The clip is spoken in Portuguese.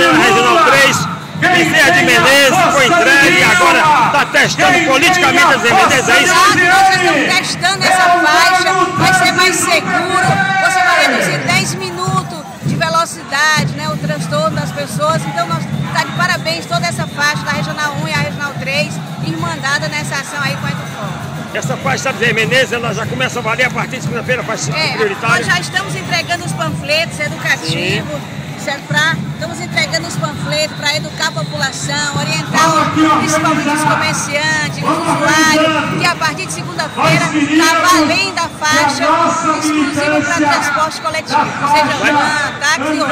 na Regional 3, Bezerra de Menezes, foi entregue e agora está testando politicamente as Menezes, é isso? Exato, nós estamos testando essa faixa, vai ser mais seguro, você vai reduzir 10 minutos de velocidade, né, o transtorno das pessoas, então nós está de parabéns toda essa faixa da Regional 1 e a Regional 3, irmandada nessa ação aí com a Edufor. Essa faixa de Menezes, ela já começa a valer a partir de segunda-feira, faixa É, prioritária. nós já estamos entregando os panfletos educativos, certo? Pra, para educar a população, orientar principalmente os comerciantes, os usuários, que a partir de segunda-feira está valendo a faixa exclusiva para transporte coletivo, seja van, táxi ou.